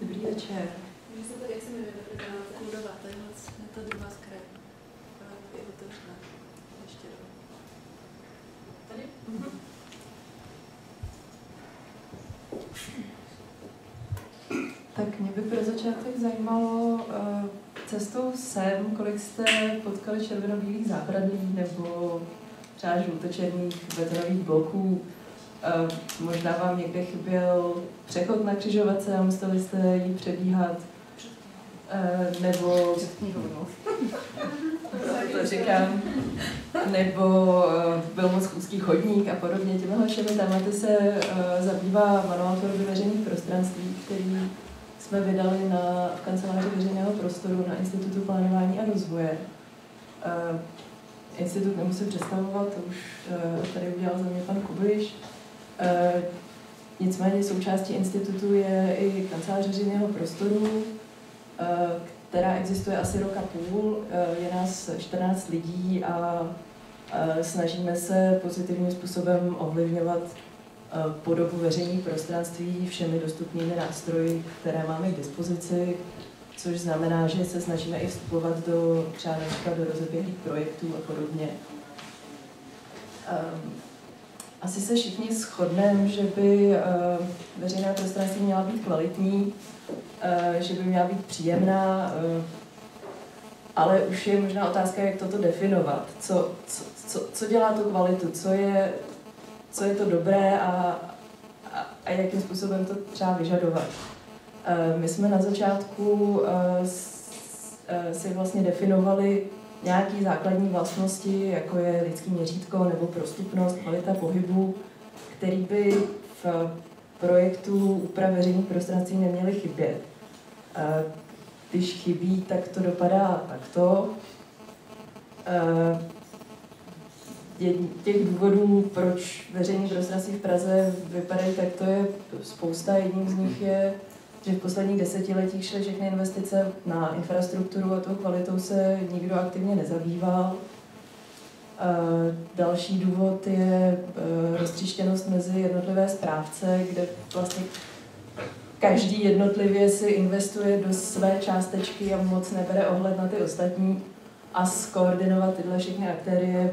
Dobrý večer. Můžu se tady, jak se jmenuje budova, to je ta druhá z kraje. Je otevřená. Ještě rovnou. Tady? Mhm. Tak mě by pro začátek zajímalo uh, cestou sem, kolik jste potkali červenobílých zábradlí nebo třeba žlutočerných betonových bloků. Možná vám někde chyběl přechod na křižovatce a museli jste jí přebíhat. Uh, nebo... to říkám. Nebo uh, byl moc úzký chodník a podobně. Těmihle všemi tématy se uh, zabývá manuál tvorby veřejných prostranství, který jsme vydali na, v kanceláři veřejného prostoru na Institutu plánování a rozvoje. Uh, institut nemusím představovat, to už uh, tady udělal za mě pan Kubiš. Uh, nicméně součástí institutu je i kancelář veřejného prostoru, uh, která existuje asi rok a půl. Uh, je nás 14 lidí a snažíme se pozitivním způsobem ovlivňovat Eh, podobu veřejných prostranství všemi dostupnými nástroji, které máme k dispozici, což znamená, že se snažíme i vstupovat do třeba do rozeběhlých projektů a podobně. Um, asi se všichni shodneme, že by uh, veřejná prostranství měla být kvalitní, uh, že by měla být příjemná, uh, ale už je možná otázka, jak toto definovat. Co, co, co, co dělá tu kvalitu, co je, co je to dobré a, a, a jakým způsobem to třeba vyžadovat. Eh, my jsme na začátku eh, eh, si vlastně definovali nějaké základní vlastnosti, jako je lidský měřítko nebo prostupnost, kvalita pohybu, který by v projektu úprav veřejných prostranství neměly chybět. Když chybí, tak to dopadá takto těch důvodů, proč veřejné prostranství v Praze vypadají tak, to je spousta. Jedním z nich je, že v posledních desetiletích šly všechny investice na infrastrukturu a tou kvalitou se nikdo aktivně nezabýval. Další důvod je e, roztříštěnost mezi jednotlivé správce, kde vlastně každý jednotlivě si investuje do své částečky a moc nebere ohled na ty ostatní a skoordinovat tyhle všechny aktéry je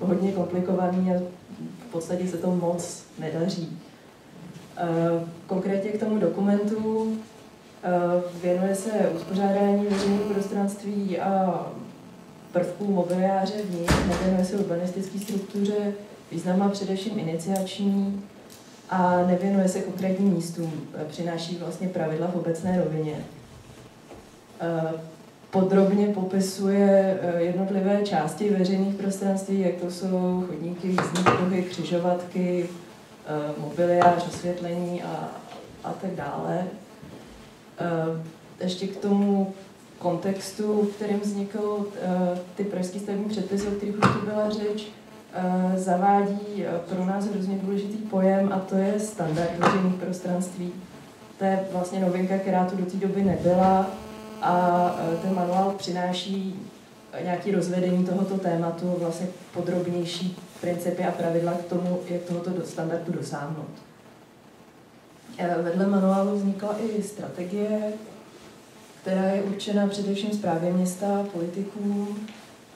hodně komplikovaný a v podstatě se to moc nedaří. Eh, konkrétně k tomu dokumentu eh, věnuje se uspořádání veřejného prostranství a prvků mobiliáře v ní, nevěnuje se urbanistické struktuře, význam má především iniciační a nevěnuje se konkrétním místům, přináší vlastně pravidla v obecné rovině. Eh, podrobně popisuje eh, jednotlivé části veřejných prostranství, jak to jsou chodníky, jízdní pruhy, křižovatky, eh, mobiliář, osvětlení a, a tak dále. Eh, ještě k tomu kontextu, v kterém vznikl ty pražský stavební předpisy, o kterých už tu byla řeč, zavádí pro nás hrozně důležitý pojem a to je standard veřejných prostranství. To je vlastně novinka, která tu do té doby nebyla a ten manuál přináší nějaké rozvedení tohoto tématu, vlastně podrobnější principy a pravidla k tomu, jak tohoto standardu dosáhnout. E, vedle manuálu vznikla i strategie, která je určena především zprávě města, politikům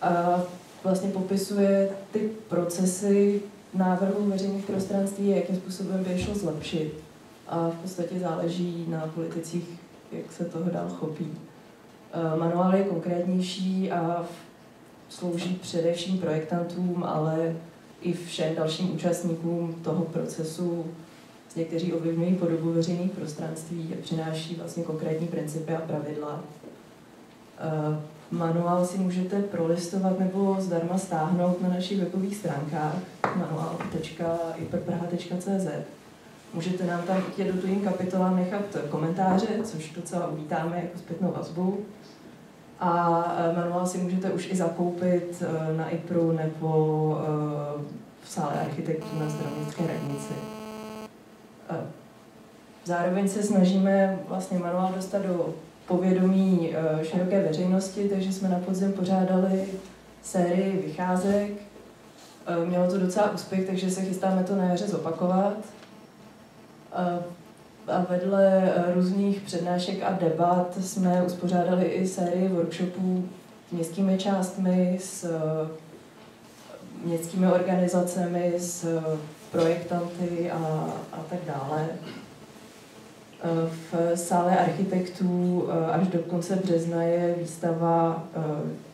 a vlastně popisuje ty procesy návrhu veřejných prostranství, jakým způsobem by šlo zlepšit. A v podstatě záleží na politicích, jak se toho dál chopí. Eh, manuál je konkrétnější a slouží především projektantům, ale i všem dalším účastníkům toho procesu, kteří ovlivňují podobu veřejných prostranství a přináší vlastně konkrétní principy a pravidla. Eh, manuál si můžete prolistovat nebo zdarma stáhnout na našich webových stránkách manual.iperpraha.cz. Můžete nám tam k jednotlivým kapitolám nechat komentáře, což docela uvítáme jako zpětnou vazbu. A e, manuál si můžete už i zakoupit e, na IPRu nebo e, v sále architektů na Zdravnické radnici. Zároveň se snažíme vlastně manuál dostat do povědomí široké veřejnosti, takže jsme na podzim pořádali sérii vycházek. Mělo to docela úspěch, takže se chystáme to na jaře zopakovat. A vedle různých přednášek a debat jsme uspořádali i sérii workshopů s městskými částmi, s městskými organizacemi, s projektanty a, a tak dále. V sále architektů až do konce března je výstava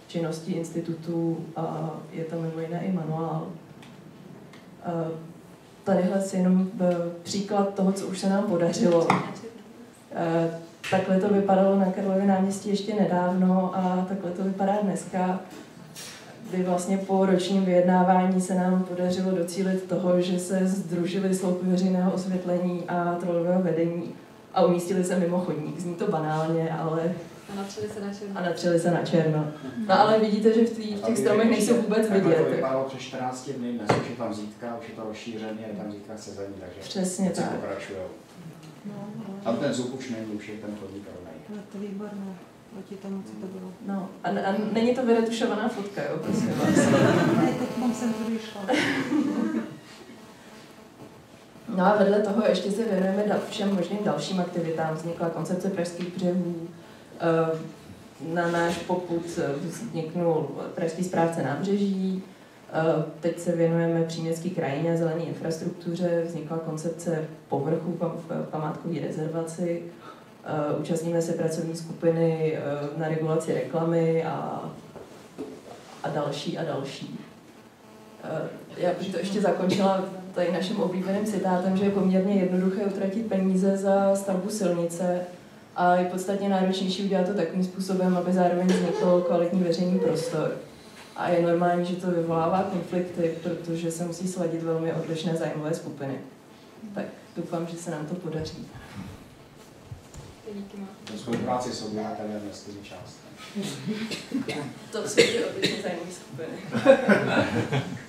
činnosti institutu a je tam mimo jiné i manuál. Tadyhle si jenom příklad toho, co už se nám podařilo. Takhle to vypadalo na Karlově náměstí ještě nedávno a takhle to vypadá dneska kdy vlastně po ročním vyjednávání se nám podařilo docílit toho, že se združili sloupy veřejného osvětlení a trolového vedení a umístili se mimo chodník. Zní to banálně, ale... A natřeli se na černo. A natřeli se na černo. No ale vidíte, že v, tý, v těch stromech nejsou vůbec vidět. to vypadalo přes 14 dny, dnes už je tam zítka, už je to rozšířené, je tam zítka sezení, takže Přesně tak. pokračují. No, no. Tam ten zub už není, už je ten chodník rovnej. No, to výborné proti tomu, co to bylo. No, a, a není to vyretušovaná fotka, jo, prosím vás. ne, teď jsem to vyšla. No a vedle toho ještě se věnujeme všem možným dalším aktivitám. Vznikla koncepce pražských břehů, eh, na náš poput vzniknul pražský správce nábřeží, eh, teď se věnujeme příměstské krajině a zelené infrastruktuře, vznikla koncepce povrchu v památkové rezervaci, Eh, účastníme se pracovní skupiny eh, na regulaci reklamy a, a další a další. Eh, já bych to ještě zakončila tady naším oblíbeným citátem, že je poměrně jednoduché utratit peníze za stavbu silnice a je podstatně náročnější udělat to takovým způsobem, aby zároveň vznikl kvalitní veřejný prostor. A je normální, že to vyvolává konflikty, protože se musí sladit velmi odlišné zájmové skupiny. Tak doufám, že se nám to podaří. Díky moc. Spolupráci s obyvateli a části. to jsou ty odlišné zájmové skupiny.